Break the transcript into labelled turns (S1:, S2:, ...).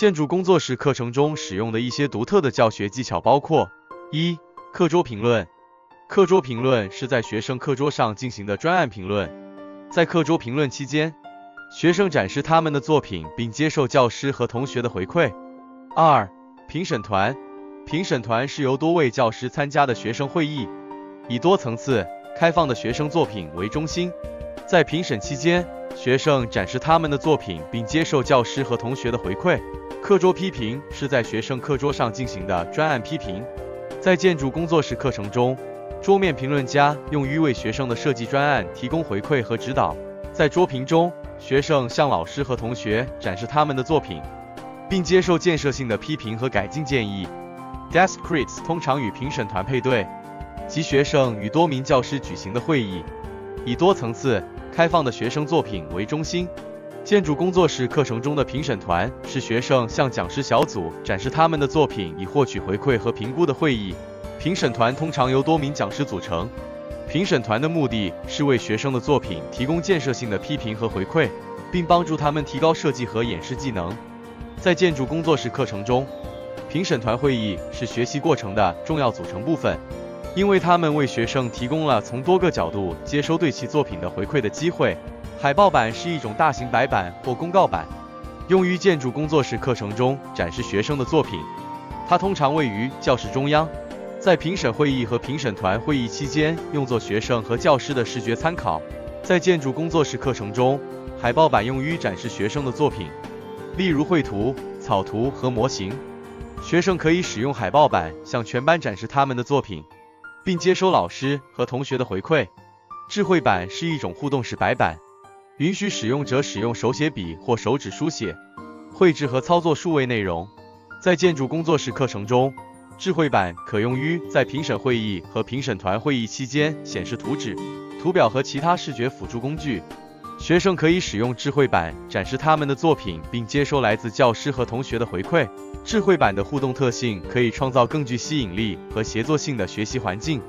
S1: 建筑工作室课程中使用的一些独特的教学技巧包括：一、课桌评论。课桌评论是在学生课桌上进行的专案评论。在课桌评论期间，学生展示他们的作品，并接受教师和同学的回馈。二、评审团。评审团是由多位教师参加的学生会议，以多层次、开放的学生作品为中心。在评审期间，学生展示他们的作品，并接受教师和同学的回馈。课桌批评是在学生课桌上进行的专案批评。在建筑工作室课程中，桌面评论家用于为学生的设计专案提供回馈和指导。在桌评中，学生向老师和同学展示他们的作品，并接受建设性的批评和改进建议。Desk crits 通常与评审团配对，即学生与多名教师举行的会议，以多层次、开放的学生作品为中心。建筑工作室课程中的评审团是学生向讲师小组展示他们的作品以获取回馈和评估的会议。评审团通常由多名讲师组成，评审团的目的是为学生的作品提供建设性的批评和回馈，并帮助他们提高设计和演示技能。在建筑工作室课程中，评审团会议是学习过程的重要组成部分，因为他们为学生提供了从多个角度接收对其作品的回馈的机会。海报板是一种大型白板或公告板，用于建筑工作室课程中展示学生的作品。它通常位于教室中央，在评审会议和评审团会议期间用作学生和教师的视觉参考。在建筑工作室课程中，海报板用于展示学生的作品，例如绘图、草图和模型。学生可以使用海报板向全班展示他们的作品，并接收老师和同学的回馈。智慧板是一种互动式白板，允许使用者使用手写笔或手指书写、绘制和操作数位内容。在建筑工作室课程中，智慧板可用于在评审会议和评审团会议期间显示图纸、图表和其他视觉辅助工具。学生可以使用智慧板展示他们的作品，并接收来自教师和同学的回馈。智慧板的互动特性可以创造更具吸引力和协作性的学习环境。